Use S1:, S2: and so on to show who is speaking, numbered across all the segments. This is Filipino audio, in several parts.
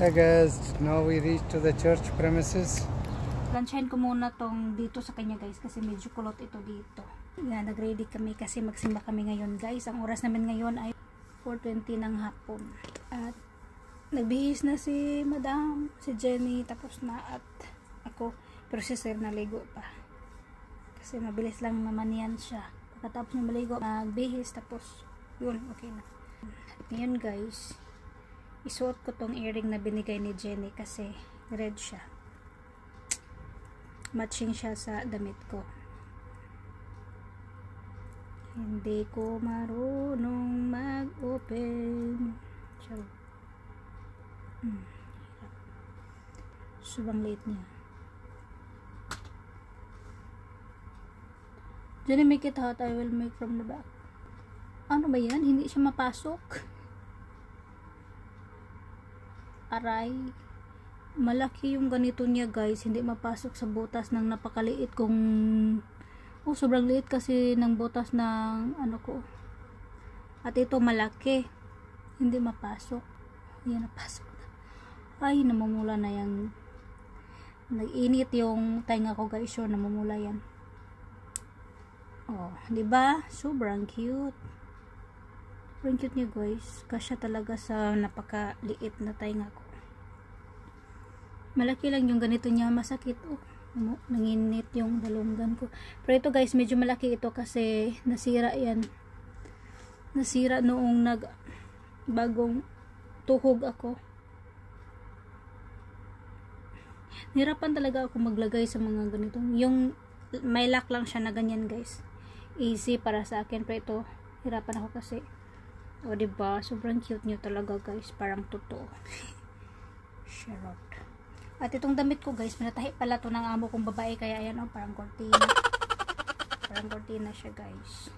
S1: Hey guys, now we reach to the church premises.
S2: Lansyahin ko muna tong dito sa kanya guys kasi medyo kulot ito dito. Yan, nag-ready kami kasi magsimba kami ngayon guys. Ang oras namin ngayon ay 4.20 ng hapon. At nagbihis na si madam, si Jenny, tapos na at ako. Pero si sir naligo pa. Kasi mabilis lang naman yan siya. Pagkatapos na maligo, nagbihis tapos yun, okay na. At ngayon guys, isuot ko tong earring na binigay ni Jenny kasi red siya. Matching siya sa damit ko. Hindi ko marunong mag-open. So hmm. subang late niya? Jenny make it hot. I will make from the back. Ano ba yan? hindi siya mapasok aray malaki yung ganito niya guys. Hindi mapasok sa butas ng napakaliit kung oh sobrang liit kasi ng butas ng ano ko. At ito malaki. Hindi mapasok. Yan napasok na. Ay namumula na yan. Nag-init yung tainga ko guys. Sure namumula yan. Oh di ba? Sobrang cute sobrang cute niya guys. Kasya talaga sa napakaliit na tainga ko. Malaki lang yung ganito niya masakit oh. Nanginit yung dalunggan ko. Pero ito guys medyo malaki ito kasi nasira yan. Nasira noong nag bagong tuhog ako. Nirapan talaga ako maglagay sa mga ganito yung may lock lang siya na ganyan guys. Easy para sa akin pero ito hirapan ako kasi o oh, diba sobrang cute nyo talaga guys parang totoo Charlotte at itong damit ko guys, minatahi pala to ng amo kong babae kaya ayan oh, parang cortina. parang cortina siya guys.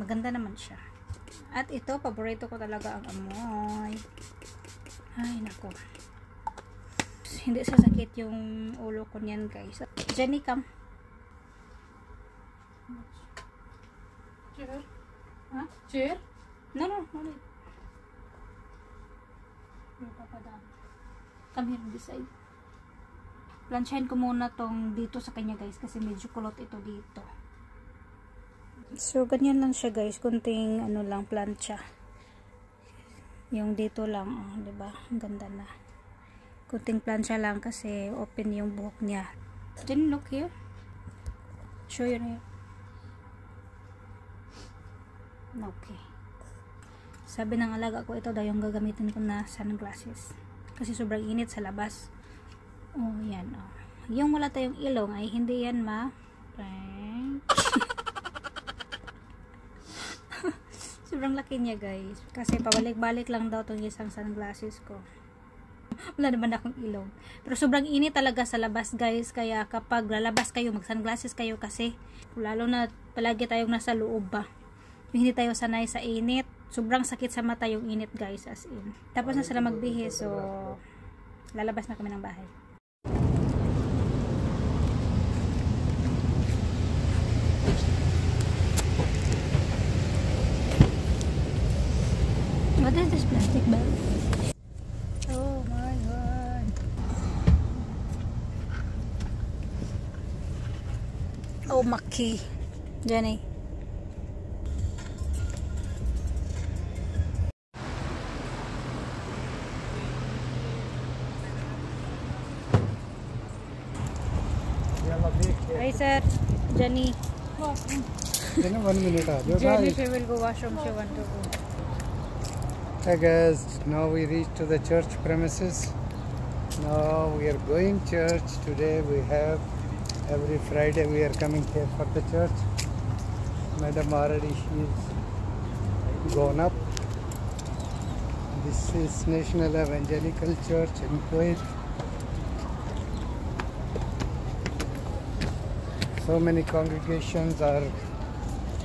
S2: Maganda naman siya. At ito, paborito ko talaga ang amoy. Ay, nako. Hindi sasakit yung ulo ko niyan guys. Jenny, come.
S3: Chair?
S2: Ha?
S3: Chair?
S2: No, no, no. May papadami. Come here this side. Plansyahin ko muna tong dito sa kanya guys kasi medyo kulot ito dito. So ganyan lang siya guys, kunting ano lang plancha. Yung dito lang, oh, 'di ba? Ang ganda na. Kunting plancha lang kasi open yung buhok niya. Then look here. Show your hair. Okay. Sabi ng alaga ko ito daw yung gagamitin ko na sunglasses. Kasi sobrang init sa labas. Oh yan oh. Yung wala tayong ilong ay hindi yan ma sobrang laki niya guys. Kasi pabalik-balik lang daw tong isang sunglasses ko. Wala naman akong ilong. Pero sobrang init talaga sa labas guys. Kaya kapag lalabas kayo mag sunglasses kayo kasi lalo na palagi tayong nasa loob ba hindi tayo sanay sa init. Sobrang sakit sa mata yung init guys as in. Tapos na sila magbihis so lalabas na kami ng bahay. What is this plastic bag? oh my god. Oh Maki. Jenny Hi sir, Jenny.
S1: Jenny, one minute.
S2: Jenny, she will go washroom. She want to go.
S1: Hey guys, now we reach to the church premises. Now we are going church. Today we have every Friday we are coming here for the church. Madam already she is gone up. This is National Evangelical Church in Kuwait. So many congregations are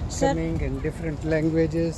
S2: Sir?
S1: coming in different languages.